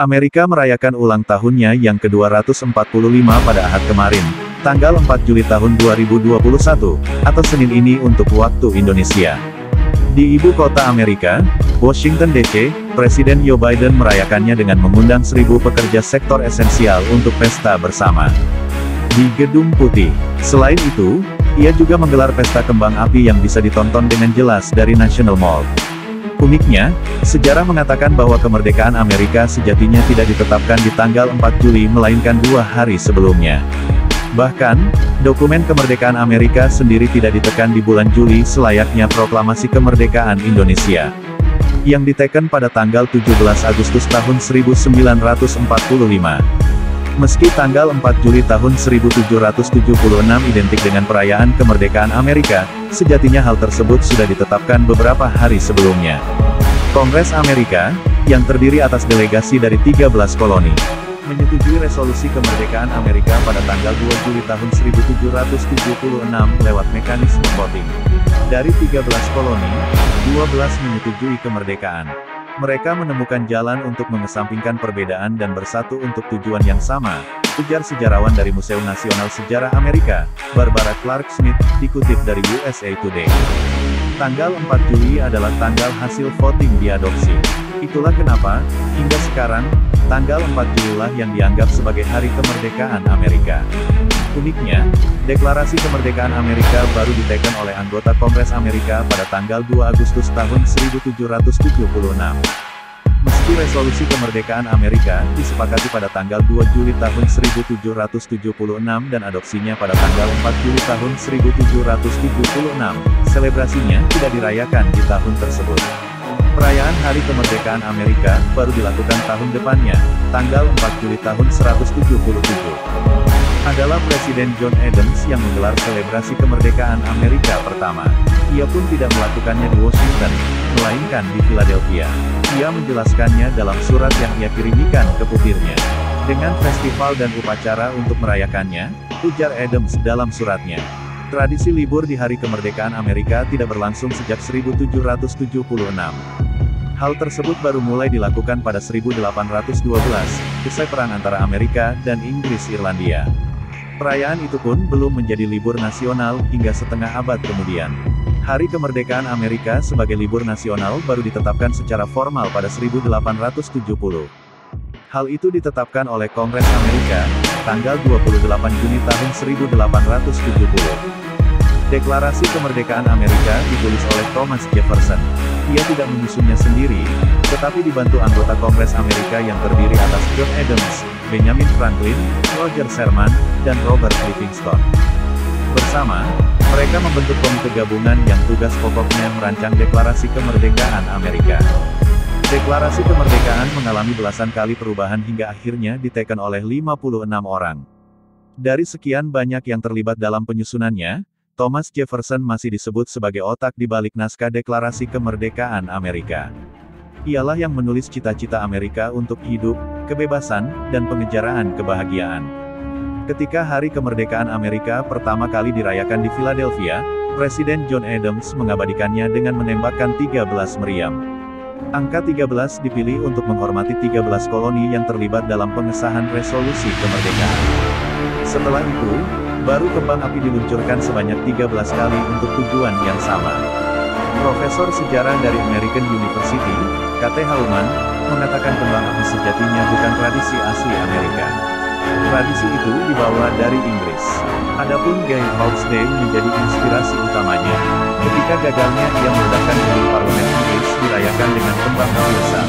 Amerika merayakan ulang tahunnya yang ke-245 pada Ahad kemarin, tanggal 4 Juli tahun 2021, atau Senin ini untuk waktu Indonesia. Di ibu kota Amerika, Washington DC, Presiden Joe Biden merayakannya dengan mengundang seribu pekerja sektor esensial untuk pesta bersama. Di Gedung Putih. Selain itu, ia juga menggelar pesta kembang api yang bisa ditonton dengan jelas dari National Mall. Uniknya, sejarah mengatakan bahwa kemerdekaan Amerika sejatinya tidak ditetapkan di tanggal 4 Juli melainkan dua hari sebelumnya. Bahkan, dokumen kemerdekaan Amerika sendiri tidak ditekan di bulan Juli selayaknya proklamasi kemerdekaan Indonesia. Yang diteken pada tanggal 17 Agustus tahun 1945. Meski tanggal 4 Juli tahun 1776 identik dengan perayaan kemerdekaan Amerika, sejatinya hal tersebut sudah ditetapkan beberapa hari sebelumnya. Kongres Amerika, yang terdiri atas delegasi dari 13 koloni, menyetujui resolusi kemerdekaan Amerika pada tanggal 2 Juli tahun 1776 lewat mekanisme voting. Dari 13 koloni, 12 menyetujui kemerdekaan. Mereka menemukan jalan untuk mengesampingkan perbedaan dan bersatu untuk tujuan yang sama, ujar sejarawan dari Museum Nasional Sejarah Amerika, Barbara Clark Smith, dikutip dari USA Today. Tanggal 4 Juli adalah tanggal hasil voting diadopsi. Itulah kenapa, hingga sekarang, tanggal 4 Juli lah yang dianggap sebagai hari kemerdekaan Amerika. Uniknya, deklarasi kemerdekaan Amerika baru diteken oleh anggota Kongres Amerika pada tanggal 2 Agustus tahun 1776. Meski resolusi kemerdekaan Amerika disepakati pada tanggal 2 Juli tahun 1776 dan adopsinya pada tanggal 4 Juli tahun 1776, selebrasinya tidak dirayakan di tahun tersebut. Perayaan Hari Kemerdekaan Amerika baru dilakukan tahun depannya, tanggal 4 Juli tahun 177 adalah Presiden John Adams yang menggelar selebrasi kemerdekaan Amerika pertama. Ia pun tidak melakukannya di Washington, melainkan di Philadelphia. Ia menjelaskannya dalam surat yang ia kirimikan ke putirnya. Dengan festival dan upacara untuk merayakannya, ujar Adams dalam suratnya. Tradisi libur di hari kemerdekaan Amerika tidak berlangsung sejak 1776. Hal tersebut baru mulai dilakukan pada 1812, usai perang antara Amerika dan Inggris Irlandia. Perayaan itu pun belum menjadi libur nasional hingga setengah abad kemudian. Hari kemerdekaan Amerika sebagai libur nasional baru ditetapkan secara formal pada 1870. Hal itu ditetapkan oleh Kongres Amerika, tanggal 28 Juni tahun 1870. Deklarasi kemerdekaan Amerika ditulis oleh Thomas Jefferson. Ia tidak menyusunnya sendiri, tetapi dibantu anggota Kongres Amerika yang terdiri atas John Adams, Benjamin Franklin, Roger Sherman, dan Robert Livingston. Bersama, mereka membentuk komite gabungan yang tugas pokoknya merancang deklarasi kemerdekaan Amerika. Deklarasi kemerdekaan mengalami belasan kali perubahan hingga akhirnya diteken oleh 56 orang. Dari sekian banyak yang terlibat dalam penyusunannya, Thomas Jefferson masih disebut sebagai otak di balik naskah Deklarasi Kemerdekaan Amerika. Ialah yang menulis cita-cita Amerika untuk hidup, kebebasan, dan pengejaraan kebahagiaan. Ketika Hari Kemerdekaan Amerika pertama kali dirayakan di Philadelphia, Presiden John Adams mengabadikannya dengan menembakkan 13 meriam. Angka 13 dipilih untuk menghormati 13 koloni yang terlibat dalam pengesahan resolusi kemerdekaan. Setelah itu, baru kembang api diluncurkan sebanyak 13 kali untuk tujuan yang sama. Profesor Sejarah dari American University, K.T. Hauman, mengatakan kembang api sejatinya bukan tradisi asli Amerika. Tradisi itu dibawa dari Inggris. Adapun Guy Fawkes Day menjadi inspirasi utamanya. Ketika gagalnya ia meledakkan gedung parlemen Inggris dirayakan dengan kembang api besar.